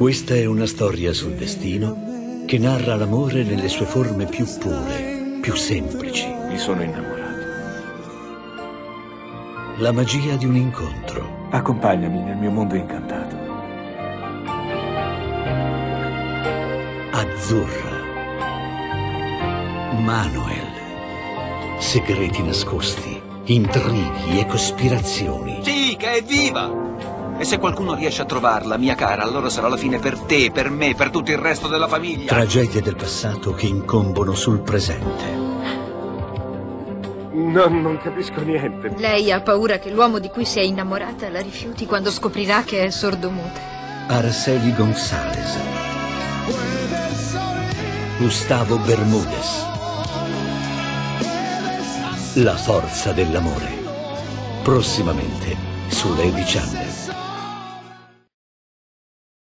Questa è una storia sul destino che narra l'amore nelle sue forme più pure, più semplici. Mi sono innamorato. La magia di un incontro. Accompagnami nel mio mondo incantato. Azzurra. Manuel. Segreti nascosti, intrighi e cospirazioni. Sì, che è viva! E se qualcuno riesce a trovarla, mia cara, allora sarà la fine per te, per me, per tutto il resto della famiglia. Tragedie del passato che incombono sul presente. No, non capisco niente. Lei ha paura che l'uomo di cui si è innamorata la rifiuti quando scoprirà che è sordomuta. Araceli González. Gustavo Bermúdez. La forza dell'amore. Prossimamente su Lady Channel.